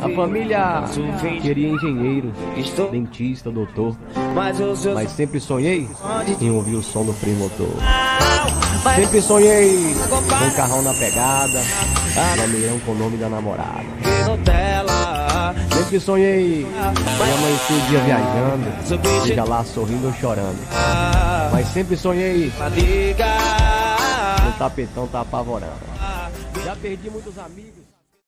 A família queria engenheiro, dentista, doutor, mas sempre sonhei em ouvir o som do primotor. motor. Sempre sonhei com um carrão na pegada, caminhão com o nome da namorada. Sempre sonhei em amanhecer o dia viajando, seja lá sorrindo ou chorando. Mas sempre sonhei o tapetão tá apavorando. Já perdi muitos amigos.